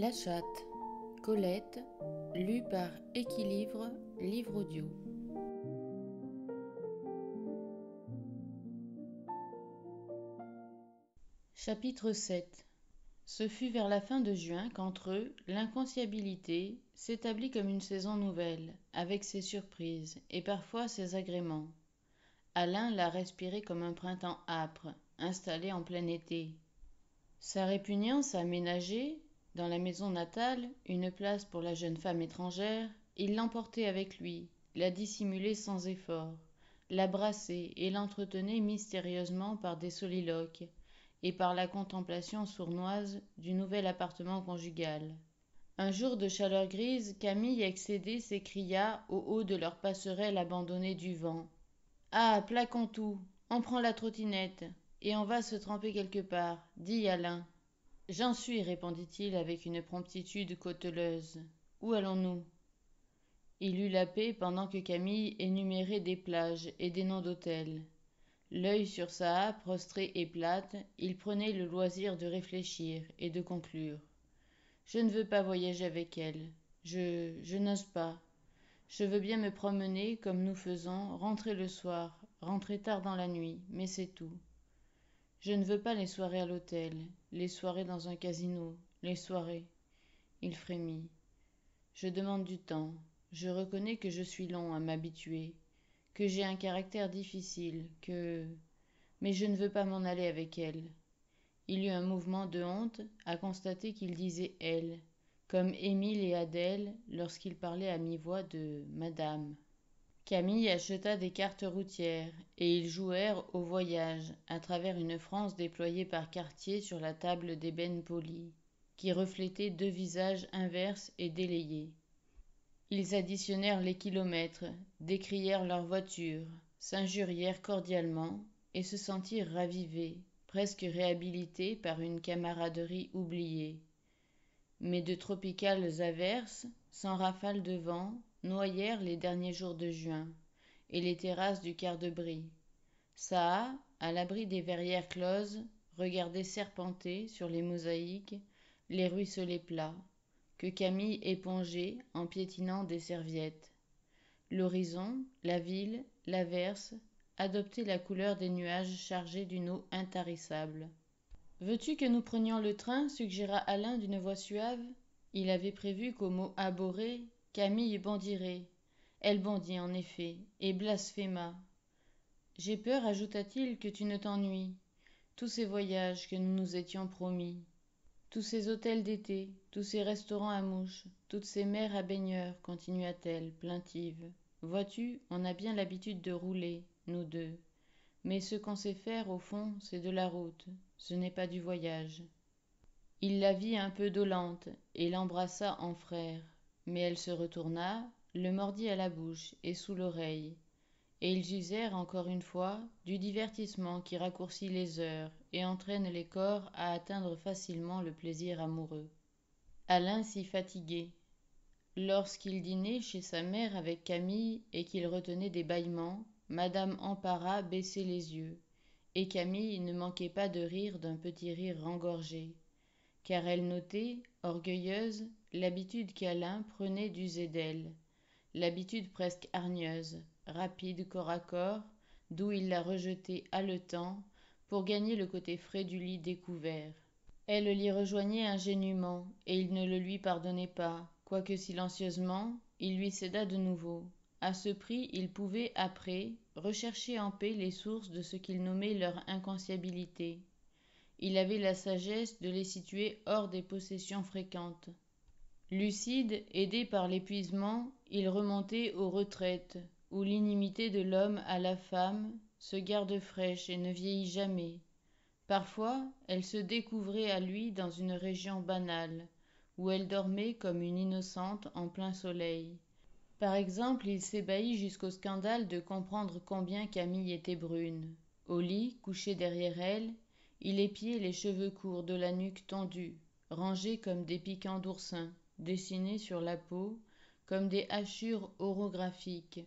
La chatte, Colette, lu par Équilibre, livre audio. Chapitre 7 Ce fut vers la fin de juin qu'entre eux, l'inconciabilité s'établit comme une saison nouvelle, avec ses surprises et parfois ses agréments. Alain l'a respiré comme un printemps âpre, installé en plein été. Sa répugnance à ménager, dans la maison natale, une place pour la jeune femme étrangère, il l'emportait avec lui, la dissimulait sans effort, la brassait et l'entretenait mystérieusement par des soliloques et par la contemplation sournoise du nouvel appartement conjugal. Un jour de chaleur grise, Camille excédée s'écria au haut de leur passerelle abandonnée du vent. Ah. Plaquons tout. On prend la trottinette. Et on va se tremper quelque part, dit Alain. J'en suis, répondit-il avec une promptitude cauteleuse. Où allons-nous? Il eut la paix pendant que Camille énumérait des plages et des noms d'hôtels. L'œil sur sa haie prostrée et plate, il prenait le loisir de réfléchir et de conclure. Je ne veux pas voyager avec elle. Je. je n'ose pas. Je veux bien me promener comme nous faisons, rentrer le soir, rentrer tard dans la nuit, mais c'est tout. Je ne veux pas les soirées à l'hôtel, les soirées dans un casino, les soirées. Il frémit. Je demande du temps. Je reconnais que je suis long à m'habituer, que j'ai un caractère difficile, que. Mais je ne veux pas m'en aller avec elle. Il eut un mouvement de honte à constater qu'il disait elle, comme Émile et Adèle lorsqu'ils parlaient à mi-voix de Madame. Camille acheta des cartes routières, et ils jouèrent au voyage à travers une France déployée par quartier sur la table d'ébène poli, qui reflétait deux visages inverses et délayés. Ils additionnèrent les kilomètres, décrièrent leurs voitures, s'injurièrent cordialement, et se sentirent ravivés, presque réhabilités par une camaraderie oubliée. Mais de tropicales averses, sans rafales de vent, noyèrent les derniers jours de juin, et les terrasses du quart de brie. Ça, à l'abri des verrières closes, regardait serpenter sur les mosaïques les ruisselets plats, que Camille épongeait en piétinant des serviettes. L'horizon, la ville, l'averse, adoptaient la couleur des nuages chargés d'une eau intarissable. Veux-tu que nous prenions le train suggéra Alain d'une voix suave. Il avait prévu qu'au mot abhorré, Camille bondirait. Elle bondit en effet, et blasphéma. J'ai peur, ajouta-t-il, que tu ne t'ennuies. Tous ces voyages que nous nous étions promis, tous ces hôtels d'été, tous ces restaurants à mouches, toutes ces mers à baigneurs, continua-t-elle, plaintive. Vois-tu, on a bien l'habitude de rouler, nous deux. Mais ce qu'on sait faire, au fond, c'est de la route, ce n'est pas du voyage. Il la vit un peu dolente, et l'embrassa en frère mais elle se retourna, le mordit à la bouche et sous l'oreille, et ils usèrent encore une fois du divertissement qui raccourcit les heures et entraîne les corps à atteindre facilement le plaisir amoureux. Alain s'y fatiguait. Lorsqu'il dînait chez sa mère avec Camille et qu'il retenait des bâillements, Madame Empara baissait les yeux, et Camille ne manquait pas de rire d'un petit rire rengorgé car elle notait, orgueilleuse, l'habitude qu'Alain prenait d'user d'elle, l'habitude presque hargneuse, rapide corps à corps, d'où il la rejetait haletant, pour gagner le côté frais du lit découvert. Elle l'y rejoignait ingénument, et il ne le lui pardonnait pas, quoique silencieusement, il lui céda de nouveau. À ce prix, il pouvait, après, rechercher en paix les sources de ce qu'il nommait leur inconciabilité, il avait la sagesse de les situer hors des possessions fréquentes. Lucide, aidé par l'épuisement, il remontait aux retraites, où l'inimité de l'homme à la femme se garde fraîche et ne vieillit jamais. Parfois, elle se découvrait à lui dans une région banale, où elle dormait comme une innocente en plein soleil. Par exemple, il s'ébahit jusqu'au scandale de comprendre combien Camille était brune. Au lit, couché derrière elle, il épiait les cheveux courts de la nuque tendue, rangés comme des piquants d'oursin, dessinés sur la peau comme des hachures orographiques,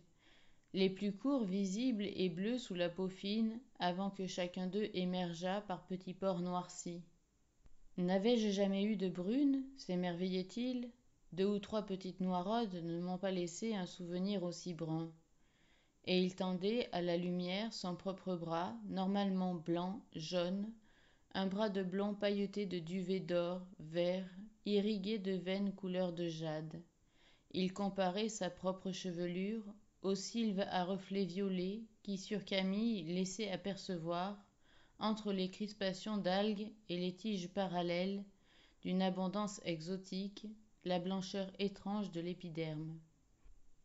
les plus courts visibles et bleus sous la peau fine, avant que chacun d'eux émergeât par petits pores noircis. N'avais-je jamais eu de brune s'émerveillait-il. Deux ou trois petites noiraudes ne m'ont pas laissé un souvenir aussi brun. Et il tendait à la lumière son propre bras, normalement blanc, jaune, un bras de blond pailleté de duvet d'or, vert, irrigué de veines couleur de jade. Il comparait sa propre chevelure aux sylves à reflets violets qui sur Camille laissaient apercevoir, entre les crispations d'algues et les tiges parallèles, d'une abondance exotique, la blancheur étrange de l'épiderme.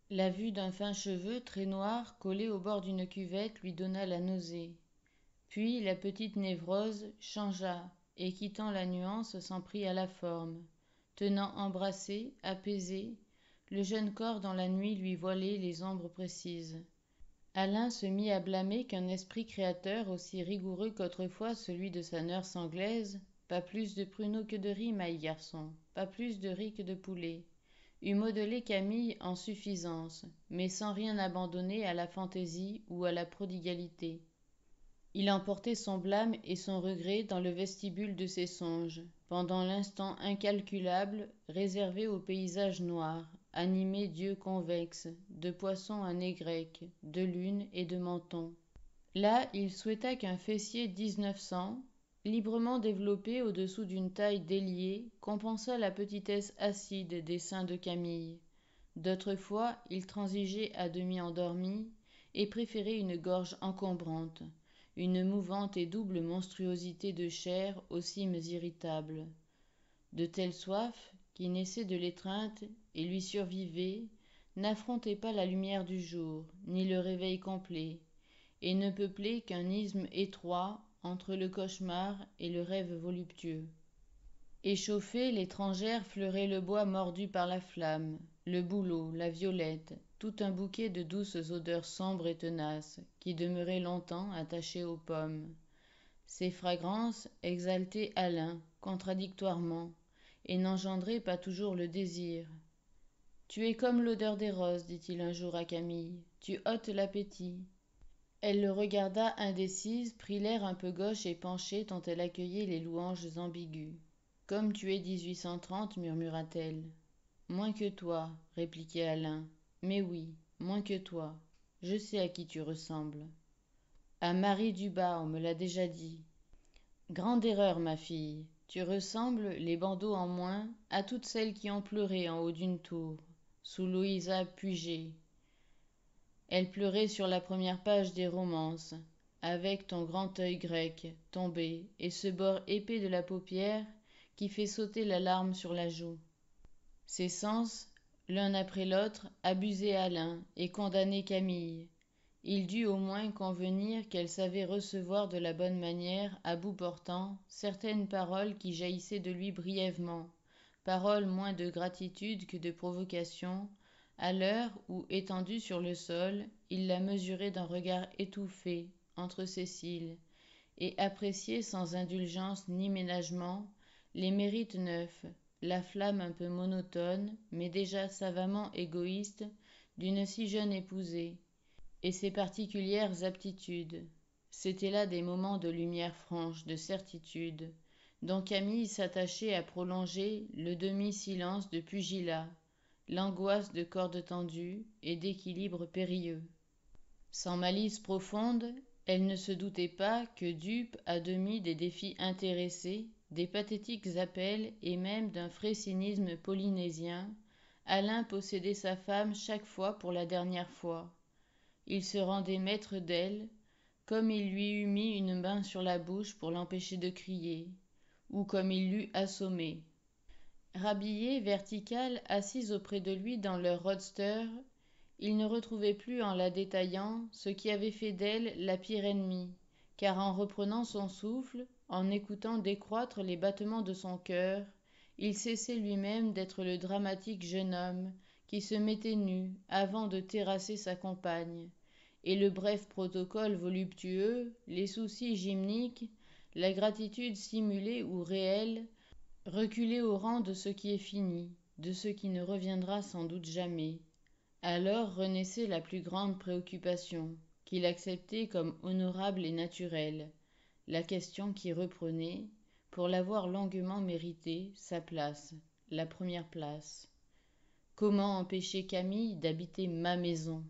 La vue d'un fin cheveu très noir collé au bord d'une cuvette lui donna la nausée. Puis la petite névrose changea et quittant la nuance s'en prit à la forme, tenant embrassé, apaisé, le jeune corps dans la nuit lui voilait les ombres précises. Alain se mit à blâmer qu'un esprit créateur aussi rigoureux qu'autrefois celui de sa nurse anglaise, pas plus de pruneaux que de riz, maï garçon, pas plus de riz que de poulet, eût modelé Camille en suffisance, mais sans rien abandonner à la fantaisie ou à la prodigalité. Il emportait son blâme et son regret dans le vestibule de ses songes, pendant l'instant incalculable réservé au paysage noir, animé d'yeux convexes, de poissons à nez grec, de lune et de menton. Là, il souhaita qu'un fessier 1900, librement développé au-dessous d'une taille déliée, compensât la petitesse acide des seins de Camille. D'autres fois, il transigeait à demi endormi et préférait une gorge encombrante, une mouvante et double monstruosité de chair aux cimes irritables. De telles soifs, qui naissaient de l'étreinte et lui survivaient, n'affrontaient pas la lumière du jour, ni le réveil complet, et ne peuplaient qu'un isthme étroit entre le cauchemar et le rêve voluptueux. Échauffée, l'étrangère fleurait le bois mordu par la flamme, le bouleau, la violette, tout un bouquet de douces odeurs sombres et tenaces, qui demeuraient longtemps attachées aux pommes. Ces fragrances exaltaient Alain, contradictoirement, et n'engendraient pas toujours le désir. Tu es comme l'odeur des roses, dit-il un jour à Camille. Tu ôtes l'appétit. Elle le regarda indécise, prit l'air un peu gauche et penché tant elle accueillait les louanges ambiguës. Comme tu es 1830, murmura-t-elle. Moins que toi, répliquait Alain. Mais oui, moins que toi. Je sais à qui tu ressembles. À Marie Dubas, on me l'a déjà dit. Grande erreur, ma fille. Tu ressembles, les bandeaux en moins, à toutes celles qui ont pleuré en haut d'une tour, sous Louisa Puget, elle pleurait sur la première page des romances, avec ton grand œil grec, tombé, et ce bord épais de la paupière qui fait sauter la larme sur la joue. Ses sens, l'un après l'autre, abusaient Alain et condamnaient Camille. Il dut au moins convenir qu'elle savait recevoir de la bonne manière, à bout portant, certaines paroles qui jaillissaient de lui brièvement, paroles moins de gratitude que de provocation, à l'heure où étendu sur le sol il la mesurait d'un regard étouffé entre ses cils et appréciait sans indulgence ni ménagement les mérites neufs la flamme un peu monotone mais déjà savamment égoïste d'une si jeune épousée et ses particulières aptitudes. C'étaient là des moments de lumière franche de certitude dont camille s'attachait à prolonger le demi silence de pugilat l'angoisse de cordes tendues et d'équilibre périlleux. Sans malice profonde, elle ne se doutait pas que dupe à demi des défis intéressés, des pathétiques appels et même d'un frais cynisme polynésien, Alain possédait sa femme chaque fois pour la dernière fois. Il se rendait maître d'elle, comme il lui eût mis une main sur la bouche pour l'empêcher de crier, ou comme il l'eût assommée. Rhabillée, verticale, assise auprès de lui dans leur roadster, il ne retrouvait plus en la détaillant ce qui avait fait d'elle la pire ennemie, car en reprenant son souffle, en écoutant décroître les battements de son cœur, il cessait lui-même d'être le dramatique jeune homme qui se mettait nu avant de terrasser sa compagne, et le bref protocole voluptueux, les soucis gymniques, la gratitude simulée ou réelle, reculer au rang de ce qui est fini, de ce qui ne reviendra sans doute jamais. Alors renaissait la plus grande préoccupation, qu'il acceptait comme honorable et naturelle, la question qui reprenait pour l'avoir longuement mérité, sa place, la première place. Comment empêcher Camille d'habiter ma maison?